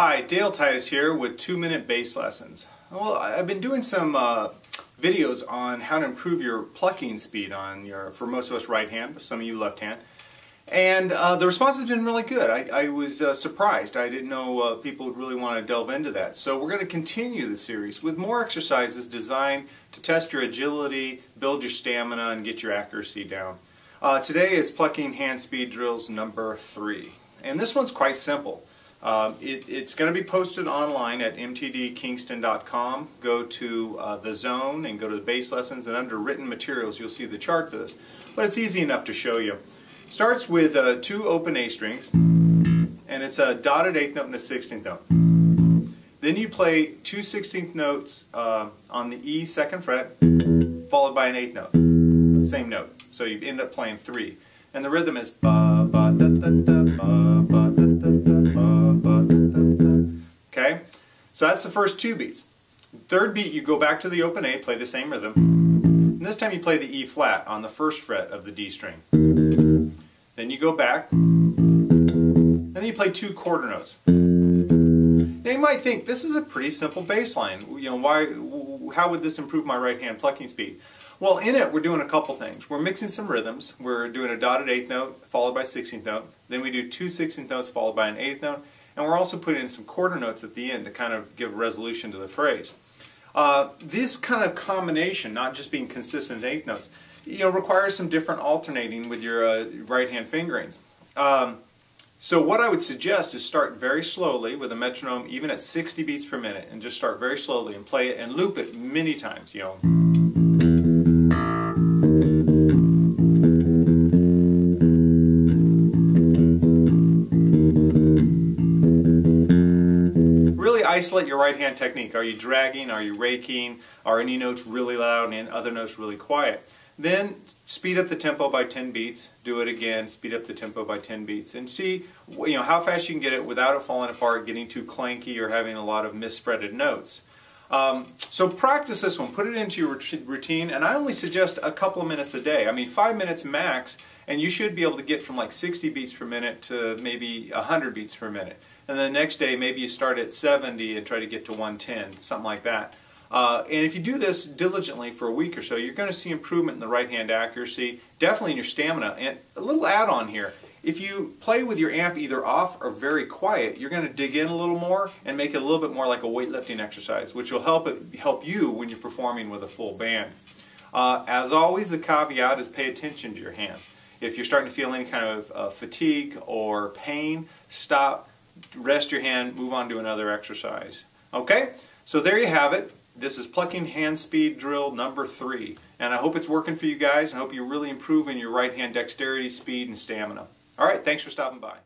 Hi, Dale Titus here with 2 Minute Bass Lessons. Well, I've been doing some uh, videos on how to improve your plucking speed on your, for most of us right hand, for some of you left hand. And uh, the response has been really good. I, I was uh, surprised. I didn't know uh, people would really want to delve into that. So we're going to continue the series with more exercises designed to test your agility, build your stamina, and get your accuracy down. Uh, today is plucking hand speed drills number three. And this one's quite simple. Um, it, it's going to be posted online at mtdkingston.com. Go to uh, the zone and go to the bass lessons and under written materials you'll see the chart for this. But it's easy enough to show you. Starts with uh, two open A strings and it's a dotted eighth note and a sixteenth note. Then you play two sixteenth notes uh, on the E second fret followed by an eighth note. Same note. So you end up playing three. And the rhythm is ba ba da da da ba So that's the first two beats. Third beat you go back to the open A, play the same rhythm. And this time you play the E flat on the first fret of the D string. Then you go back, and then you play two quarter notes. Now you might think this is a pretty simple bass line. You know, why how would this improve my right hand plucking speed? Well, in it, we're doing a couple things. We're mixing some rhythms. We're doing a dotted eighth note followed by 16th note. Then we do two sixteenth notes followed by an eighth note. And we're also putting in some quarter notes at the end to kind of give resolution to the phrase. Uh, this kind of combination, not just being consistent eighth notes, you know, requires some different alternating with your uh, right hand fingerings. Um, so what I would suggest is start very slowly with a metronome even at 60 beats per minute and just start very slowly and play it and loop it many times, you know. Isolate your right hand technique. Are you dragging? Are you raking? Are any notes really loud and other notes really quiet? Then speed up the tempo by 10 beats. Do it again. Speed up the tempo by 10 beats, and see you know how fast you can get it without it falling apart, getting too clanky, or having a lot of misfretted notes. Um, so practice this one. Put it into your routine, and I only suggest a couple of minutes a day. I mean, five minutes max, and you should be able to get from like 60 beats per minute to maybe 100 beats per minute and the next day maybe you start at 70 and try to get to 110, something like that. Uh, and if you do this diligently for a week or so, you're going to see improvement in the right hand accuracy, definitely in your stamina. And a little add-on here, if you play with your amp either off or very quiet, you're going to dig in a little more and make it a little bit more like a weightlifting exercise, which will help it help you when you're performing with a full band. Uh, as always, the caveat is pay attention to your hands. If you're starting to feel any kind of uh, fatigue or pain, stop, rest your hand, move on to another exercise. Okay, so there you have it. This is plucking hand speed drill number three. And I hope it's working for you guys. I hope you're really improving your right hand dexterity, speed, and stamina. All right, thanks for stopping by.